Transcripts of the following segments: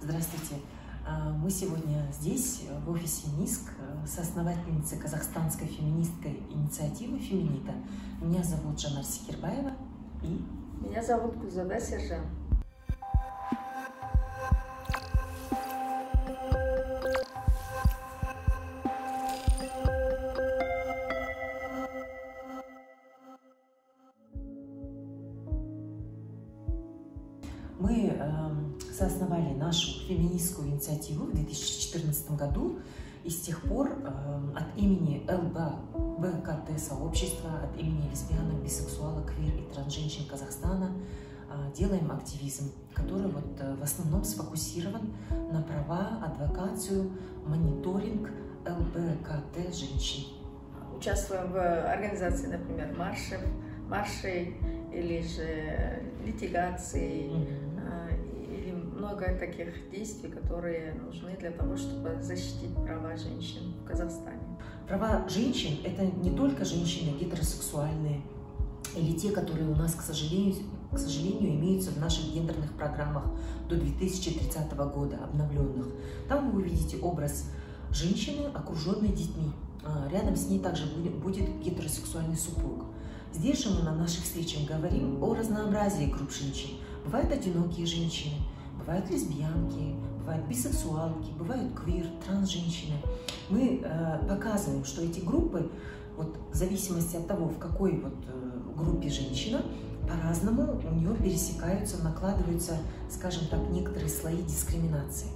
Здравствуйте. А, мы сегодня здесь, в офисе НИСК, соосновательницей казахстанской феминистской инициативы «Феминита». Меня зовут Жанар Секирбаева и... Меня зовут Кузада Сержан. Мы э, соосновали нашу феминистскую инициативу в 2014 году, и с тех пор э, от имени ЛБКТ сообщества, от имени лесбиянок, бисексуалок, квир и трансженщин Казахстана э, делаем активизм, который вот, э, в основном сфокусирован на права, адвокацию, мониторинг ЛБКТ женщин. Участвуем в организации, например, маршев, маршей или же литигации, mm-hmm. или много таких действий, которые нужны для того, чтобы защитить права женщин в Казахстане. Права женщин – это не только женщины гетеросексуальные, или те, которые у нас, к сожалению, к сожалению, имеются в наших гендерных программах до 2030 года, обновленных. Там вы увидите образ женщины, окруженной детьми. А, рядом с ней также будет гетеросексуальный супруг. Здесь же мы на наших встречах говорим о разнообразии групп женщин. Бывают одинокие женщины, бывают лесбиянки, бывают бисексуалки, бывают квир, транс-женщины. Мы э, показываем, что эти группы, вот в зависимости от того, в какой вот э, группе женщина, по-разному у нее пересекаются, накладываются, скажем так, некоторые слои дискриминации.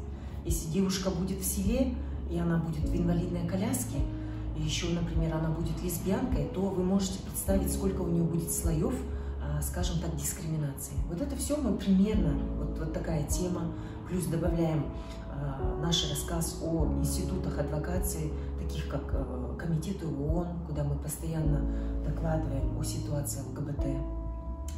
Если девушка будет в селе, и она будет в инвалидной коляске, и еще, например, она будет лесбиянкой, то вы можете представить, сколько у нее будет слоев, скажем так, дискриминации. Вот это все мы примерно, вот, вот такая тема, плюс добавляем э, наш рассказ о институтах адвокации, таких как э, комитеты ООН, куда мы постоянно докладываем о ситуации ЛГБТ,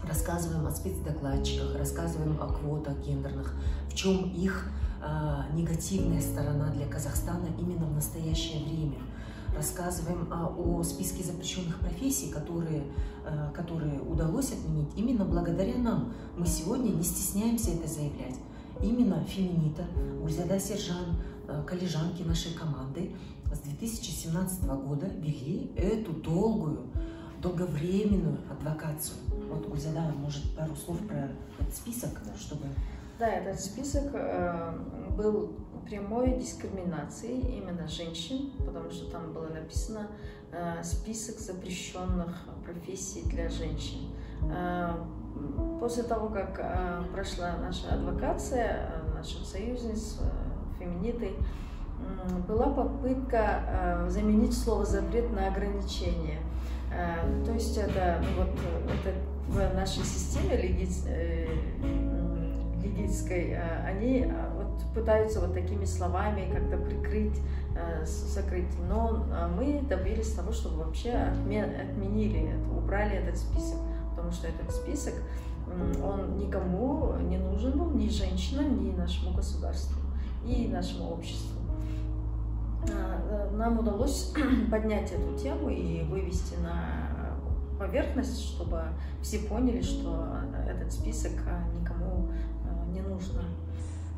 рассказываем о спецдокладчиках, рассказываем о квотах гендерных, в чем их э, негативная сторона для Казахстана именно в настоящее время – рассказываем а, о списке запрещенных профессий, которые, а, которые удалось отменить именно благодаря нам. Мы сегодня не стесняемся это заявлять. Именно Феминита, Ульзада Сержан, а, коллежанки нашей команды с 2017 года вели эту долгую, долговременную адвокацию. Вот Ульзада, может, пару слов про этот список, чтобы... Да, этот список э, был прямой дискриминацией именно женщин, потому что там было написано э, список запрещенных профессий для женщин. Э, после того, как э, прошла наша адвокация, э, наших союзниц, э, феминиты, э, была попытка э, заменить слово запрет на ограничение. Э, то есть это, вот, это в нашей системе леги, э, легитской, э, они пытаются вот такими словами как-то прикрыть, э, закрыть. Но э, мы добились того, чтобы вообще отменили это, убрали этот список, потому что этот список, он никому не нужен был, ни женщинам, ни нашему государству и нашему обществу. А, э, нам удалось поднять эту тему и вывести на поверхность, чтобы все поняли, что этот список никому не нужен.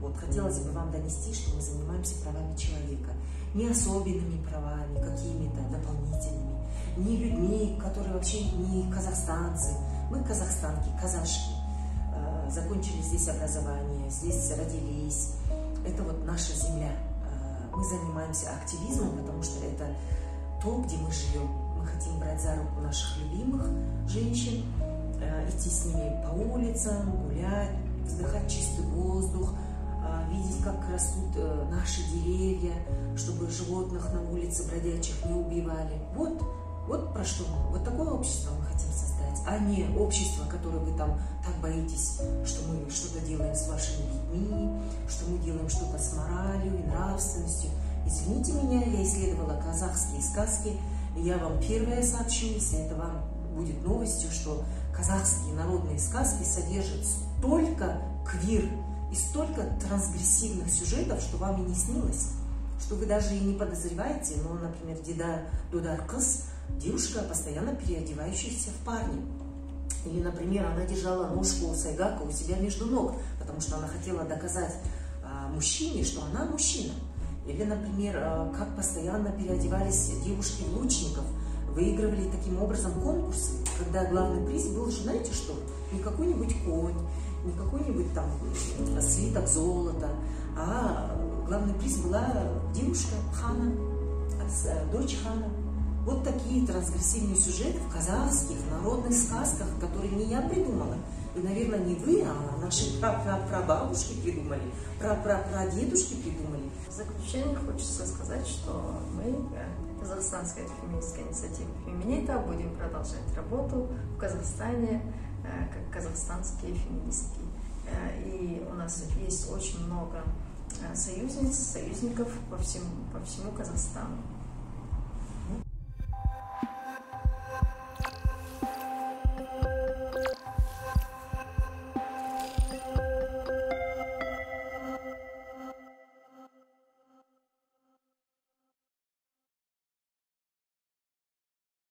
Вот хотелось бы вам донести, что мы занимаемся правами человека. Не особенными правами, какими-то дополнительными, не людьми, которые вообще не казахстанцы. Мы казахстанки, казашки. Э, закончили здесь образование, здесь родились. Это вот наша земля. Э, мы занимаемся активизмом, потому что это то, где мы живем. Мы хотим брать за руку наших любимых женщин, э, идти с ними по улицам, гулять, вздыхать чистый воздух – видеть, как растут э, наши деревья, чтобы животных на улице бродячих не убивали. Вот, вот про что мы. Вот такое общество мы хотим создать, а не общество, которое вы там так боитесь, что мы что-то делаем с вашими детьми, что мы делаем что-то с моралью и нравственностью. Извините меня, я исследовала казахские сказки, я вам первое сообщу, если это вам будет новостью, что казахские народные сказки содержат столько квир и столько трансгрессивных сюжетов, что вам и не снилось, что вы даже и не подозреваете. Ну, например, Дида Дудар Кыс, девушка, постоянно переодевающаяся в парня. Или, например, она держала ножку Сайгака у себя между ног, потому что она хотела доказать а, мужчине, что она мужчина. Или, например, э, как постоянно переодевались девушки-лучников, выигрывали таким образом конкурсы, когда главный приз был, знаете что, не какой-нибудь конь, не какой-нибудь там слиток золота, а главный приз была девушка хана, э, дочь хана. Вот такие трансгрессивные сюжеты в казахских народных сказках, которые не я придумала, и, наверное, не вы, а наши прабабушки придумали, прапрапрадедушки придумали. В заключение хочется сказать, что мы, э, казахстанская феминистская инициатива Феминита, будем продолжать работу в Казахстане, как казахстанские феминистки. Э, и у нас есть очень много союзниц, союзников по всему, по всему Казахстану.